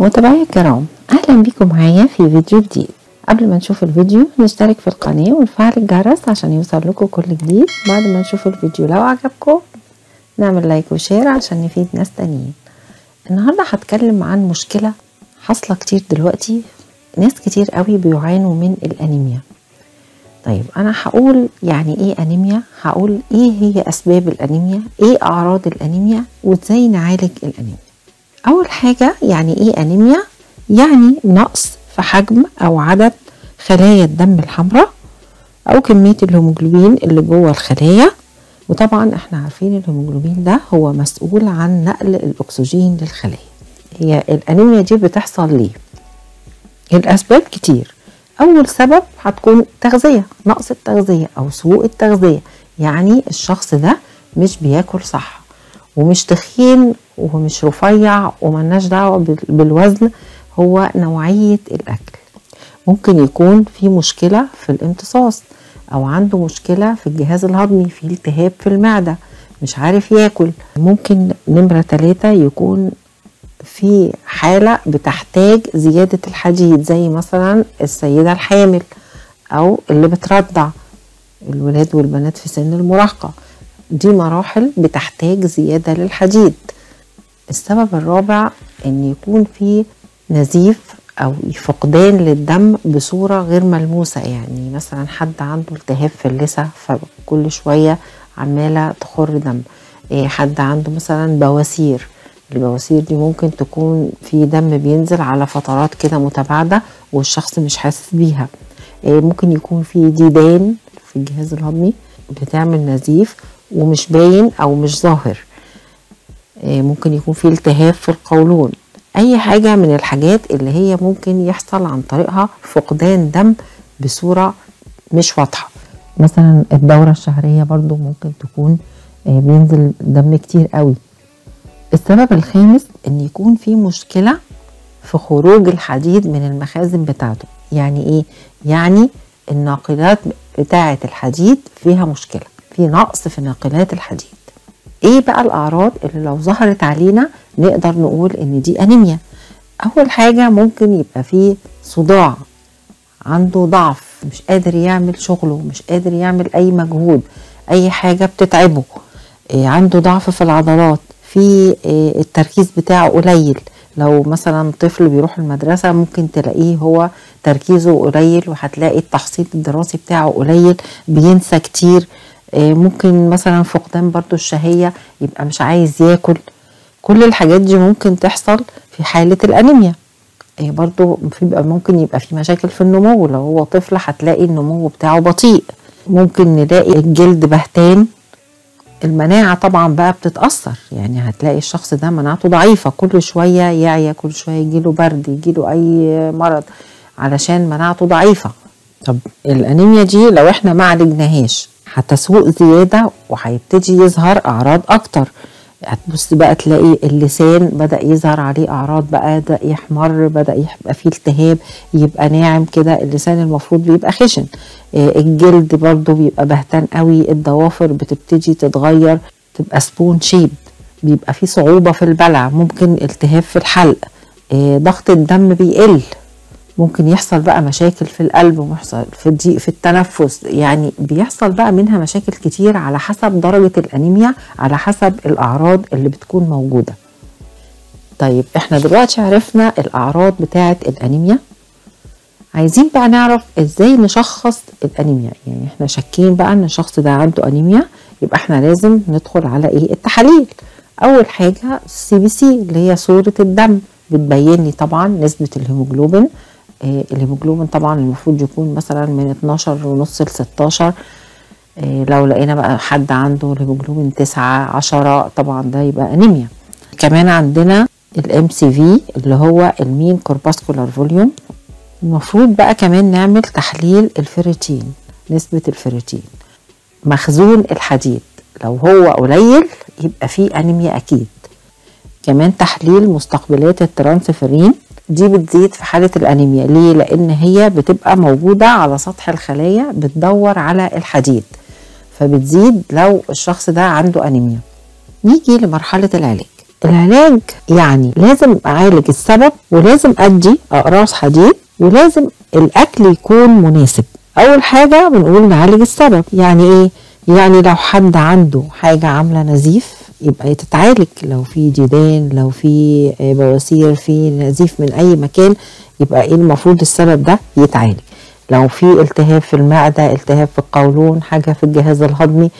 متابعي الكرام أهلا بيكم معايا في فيديو جديد. قبل ما نشوف الفيديو نشترك في القناة ونفعل الجرس عشان يوصل لكم كل جديد. بعد ما نشوف الفيديو لو عجبكم نعمل like و share عشان نفيد ناس تانيين. النهاردة هتكلم عن مشكلة حاصلة كتير دلوقتي. ناس كتير قوي بيعانوا من الأنيميا. طيب أنا هقول يعني إيه أنيميا؟ هقول إيه هي أسباب الأنيميا؟ إيه أعراض الأنيميا؟ وإزاي نعالج الأنيميا؟ أول حاجة يعني إيه أنيميا؟ يعني نقص في حجم أو عدد خلايا الدم الحمراء أو كمية الهيموجلوبين اللي جوه الخلايا. وطبعا إحنا عارفين الهيموجلوبين ده هو مسؤول عن نقل الأكسجين للخلايا. هي الأنيميا دي بتحصل ليه؟ الأسباب كتير. أول سبب هتكون تغذيه نقص التغذية أو سوء التغذية. يعني الشخص ده مش بياكل صح ومش تخين ومش رفيع وملناش دعوة بالوزن هو نوعية الأكل. ممكن يكون في مشكلة في الامتصاص أو عنده مشكلة في الجهاز الهضمي في التهاب في المعدة مش عارف ياكل. ممكن نمرة ثلاثة يكون في حالة بتحتاج زيادة الحديد زي مثلا السيدة الحامل أو اللي بترضع الولاد والبنات في سن المراهقة. دي مراحل بتحتاج زيادة للحديد. السبب الرابع إن يكون في نزيف أو فقدان للدم بصورة غير ملموسة. يعني مثلا حد عنده التهاب في اللثة فكل شوية عمالة تخر دم. حد عنده مثلا بواسير. البواسير دي ممكن تكون في دم بينزل على فترات كده متباعدة والشخص مش حاسس بيها. ممكن يكون في ديدان في الجهاز الهضمي بتعمل نزيف ومش باين أو مش ظاهر. ممكن يكون في التهاب في القولون. أي حاجة من الحاجات اللي هي ممكن يحصل عن طريقها فقدان دم بصورة مش واضحة. مثلا الدورة الشهرية برضو ممكن تكون بينزل دم كتير قوي. السبب الخامس إن يكون في مشكلة في خروج الحديد من المخازن بتاعته. يعني إيه؟ يعني الناقلات بتاعة الحديد فيها مشكلة. في نقص في ناقلات الحديد. إيه بقى الأعراض اللي لو ظهرت علينا نقدر نقول إن دي أنيميا؟ أول حاجة ممكن يبقى فيه صداع عنده ضعف مش قادر يعمل شغله مش قادر يعمل أي مجهود أي حاجة بتتعبه. إيه عنده ضعف في العضلات في التركيز بتاعه قليل. لو مثلا طفل بيروح المدرسة ممكن تلاقيه هو تركيزه قليل وهتلاقي التحصيل الدراسي بتاعه قليل بينسى كتير. ممكن مثلا فقدان برضو الشهية يبقى مش عايز ياكل. كل الحاجات دي ممكن تحصل في حالة الأنيميا. برضو بيبقى ممكن يبقى في مشاكل في النمو. لو هو طفل هتلاقي النمو بتاعه بطيء. ممكن نلاقي الجلد بهتان. المناعة طبعا بقى بتتأثر. يعني هتلاقي الشخص ده مناعته ضعيفة. كل شوية يعيا كل شوية يجيله برد يجيله أي مرض علشان مناعته ضعيفة. طب الأنيميا دي لو إحنا ما عالجناهاش هتسوق زيادة وهيبتدي يظهر أعراض أكتر. هتبص بقى تلاقي اللسان بدأ يظهر عليه أعراض بقى بدأ يحمر بدأ يبقى فيه التهاب يبقى ناعم كده اللسان المفروض بيبقى خشن. الجلد برضو بيبقى بهتان قوي الضوافر بتبتدي تتغير تبقى سبون شيب بيبقى فيه صعوبة في البلع ممكن التهاب في الحلق. ضغط الدم بيقل. ممكن يحصل بقى مشاكل في القلب ويحصل في الضيق في التنفس. يعني بيحصل بقى منها مشاكل كتير على حسب درجة الأنيميا على حسب الأعراض اللي بتكون موجودة. طيب إحنا دلوقتي عرفنا الأعراض بتاعة الأنيميا. عايزين بقى نعرف إزاي نشخص الأنيميا. يعني إحنا شاكين بقى إن الشخص ده عنده أنيميا يبقى إحنا لازم ندخل على إيه؟ التحاليل. أول حاجة ال CBC اللي هي صورة الدم. بتبين لي طبعا نسبة الهيموجلوبين. الهيموجلوبين طبعا المفروض يكون مثلا من 12 ونص ل 16 آه لو لقينا بقى حد عنده الهيموجلوبين 9 10 طبعا ده يبقى أنيميا. كمان عندنا ال MCV اللي هو ال mean corpuscular volume. المفروض بقى كمان نعمل تحليل الفيريتين نسبة الفيريتين مخزون الحديد لو هو قليل يبقى فيه أنيميا أكيد. كمان تحليل مستقبلات الترانسفيرين. دي بتزيد في حالة الأنيميا. ليه؟ لأن هي بتبقى موجودة على سطح الخلايا بتدور على الحديد. فبتزيد لو الشخص ده عنده أنيميا. نيجي لمرحلة العلاج. العلاج يعني لازم أعالج السبب ولازم أدي اقراص حديد ولازم الأكل يكون مناسب. أول حاجة بنقول نعالج السبب. يعني إيه؟ يعني لو حد عنده حاجة عاملة نزيف يبقى تتعالج. لو في ديدان لو في بواسير في نزيف من أي مكان يبقى إيه المفروض السبب ده؟ يتعالج. لو في التهاب في المعدة التهاب في القولون حاجة في الجهاز الهضمي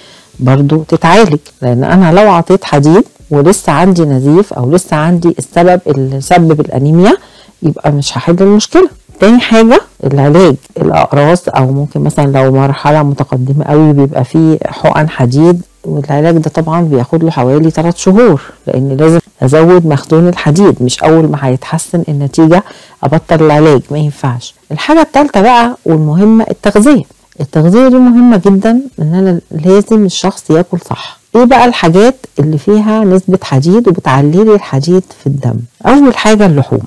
برضو تتعالج. لأن أنا لو عطيت حديد ولسه عندي نزيف أو لسه عندي السبب اللي سبب الأنيميا يبقى مش هحل المشكلة. تاني حاجة؟ العلاج الأقراص أو ممكن مثلا لو مرحلة متقدمة قوي بيبقى فيه حقن حديد والعلاج ده طبعا بياخد له حوالي 3 شهور لأن لازم أزود مخزون الحديد مش أول ما هيتحسن النتيجة أبطل العلاج ما ينفعش. الحاجة التالتة بقى والمهمة التغذية. التغذية دي مهمة جدا إن أنا لازم الشخص ياكل صح. إيه بقى الحاجات اللي فيها نسبة حديد وبتعلي لي الحديد في الدم؟ أول حاجة اللحوم.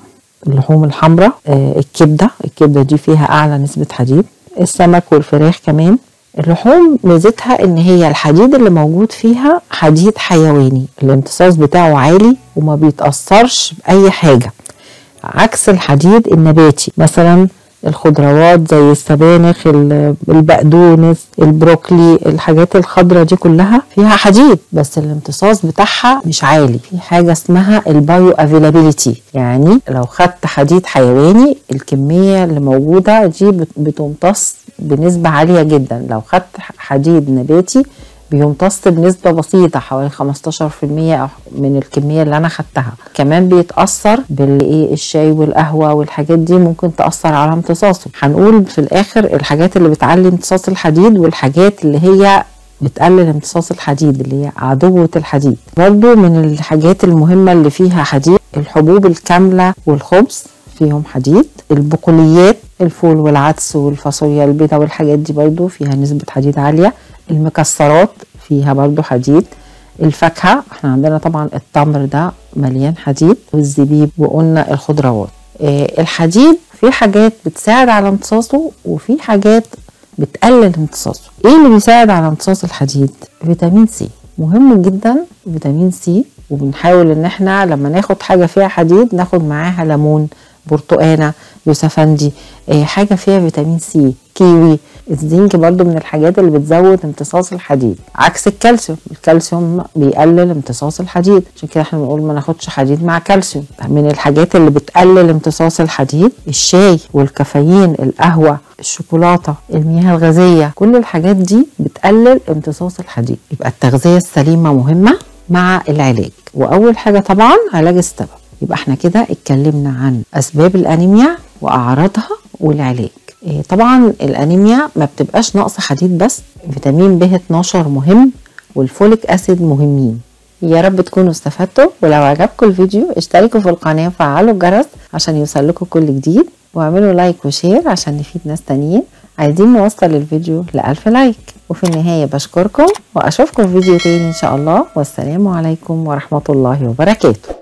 اللحوم الحمراء آه الكبدة الكبدة دي فيها أعلى نسبة حديد. السمك والفراخ كمان. اللحوم ميزتها إن هي الحديد اللي موجود فيها حديد حيواني. الامتصاص بتاعه عالي وما بيتأثرش بأي حاجة عكس الحديد النباتي. مثلا الخضروات زي السبانخ البقدونس البروكلي الحاجات الخضراء دي كلها فيها حديد بس الامتصاص بتاعها مش عالي. في حاجة اسمها ال bioavailability يعني لو خدت حديد حيواني الكمية اللي موجودة دي بتمتص بنسبة عالية جدا. لو خدت حديد نباتي بيمتص بنسبة بسيطة حوالي 15% من الكمية اللي أنا خدتها. كمان بيتأثر بالإيه الشاي والقهوة والحاجات دي ممكن تأثر على امتصاصه. هنقول في الآخر الحاجات اللي بتعلي امتصاص الحديد والحاجات اللي هي بتقلل امتصاص الحديد اللي هي عدوة الحديد. برضو من الحاجات المهمة اللي فيها حديد الحبوب الكاملة والخبز فيهم حديد. البقوليات الفول والعدس والفاصوليا البيضاء والحاجات دي برضو فيها نسبة حديد عالية. المكسرات فيها برضو حديد. الفاكهة إحنا عندنا طبعا التمر ده مليان حديد والزبيب وقلنا الخضروات. آه الحديد في حاجات بتساعد على امتصاصه وفي حاجات بتقلل امتصاصه. إيه اللي بيساعد على امتصاص الحديد؟ فيتامين سي. مهم جدا فيتامين سي وبنحاول إن إحنا لما ناخد حاجة فيها حديد ناخد معاها ليمون برتقانة يوسفندي آه حاجة فيها فيتامين سي. كيوي الزنك برضو من الحاجات اللي بتزود امتصاص الحديد. عكس الكالسيوم الكالسيوم بيقلل امتصاص الحديد عشان كده إحنا بنقول ما ناخدش حديد مع كالسيوم. من الحاجات اللي بتقلل امتصاص الحديد الشاي والكافيين القهوة الشوكولاتة المياه الغازية كل الحاجات دي بتقلل امتصاص الحديد. يبقى التغذية السليمة مهمة مع العلاج. وأول حاجة طبعا علاج السبب. يبقى إحنا كده اتكلمنا عن أسباب الأنيميا وأعراضها والعلاج. طبعا الأنيميا ما بتبقاش نقص حديد بس فيتامين ب 12 مهم وال folic acid مهمين. يا رب تكونوا استفدتوا ولو عجبكم الفيديو اشتركوا في القناة وفعلوا الجرس عشان يوصل لكم كل جديد واعملوا like و share عشان نفيد ناس تانيين عايزين نوصل الفيديو لألف like. وفي النهاية بشكركم وأشوفكم في فيديو تاني إن شاء الله والسلام عليكم ورحمة الله وبركاته.